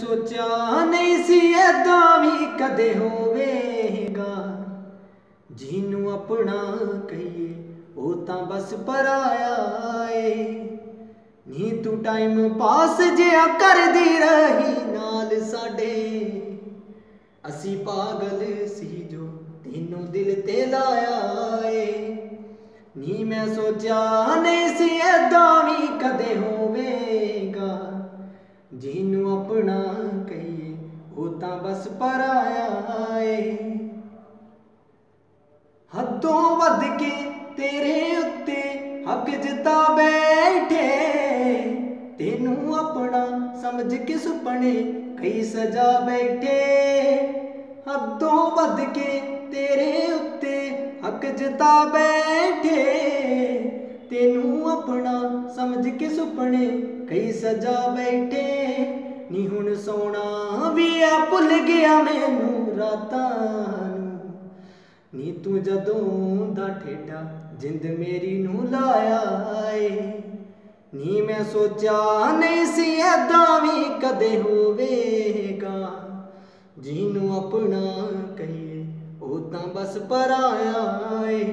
ਸੋਚਿਆ ਨਹੀਂ ਸੀ ਏਦਾਂ ਵੀ ਕਦੇ ਹੋਵੇਗਾ। ਜਿਹਨੂੰ ਆਪਣਾ ਕਹੀਏ, ਉਹ ਤਾਂ ਬਸ ਪਰਾਇਆ ਏ। ਨੀ ਤੂੰ ਟਾਈਮ ਪਾਸ ਜਿਆ ਕਰਦੀ ਰਹੀ ਨਾਲ ਸਾਡੇ। ਅਸੀਂ ਪਾਗਲ ਸੀ ਜੋ ਤੈਨੂੰ ਦਿਲ ਤੇ ਲਾਇਆ ਏ। ਨੀ ਮੈਂ ਸੋਚਿਆ ਨਹੀਂ ਸੀ ਏਦਾਂ ਵੀ ਕਦੇ ਹੋ ਤਾਂ ਬਸ ਪਰਾਇਆ ਏ ਹੱਦੋਂ ਵੱਧ ਕੇ ਤੇਰੇ ਉੱਤੇ ਹੱਕ ਜਿਤਾ ਬੈਠੇ। ਤੈਨੂੰ ਆਪਣਾ ਸਮਝ ਕੇ ਸੁਪਨੇ ਕਈ ਸਜਾ ਬੈਠੇ। ਹੱਦੋਂ ਵੱਧ ਕੇ ਤੇਰੇ ਉੱਤੇ ਹੱਕ ਜਿਤਾ ਬੈਠੇ। ਤੈਨੂੰ ਆਪਣਾ ਸਮਝ ਕੇ ਸੁਪਨੇ ਕਈ ਸਜਾ ਬੈਠੇ। ਭੁੱਲ ਗਿਆ ਮੈਨੂੰ ਰਾਤਾਂ ਨੂੰ। ਨੀ ਤੂੰ ਜਦੋਂ ਦਾ ਠੇਡਾ ਜਿੰਦ ਮੇਰੀ ਨੂੰ ਲਾਇਆ ਏ। ਨੀ ਮੈਂ ਸੋਚਿਆ ਨਹੀਂ ਸੀ ਏਦਾਂ ਵੀ ਕਦੇ ਹੋਵੇਗਾ। ਜਿਹਨੂੰ ਆਪਣਾ ਕਹੀਏ, ਉਹ ਤਾਂ ਬਸ ਪਰਾਇਆ ਏ।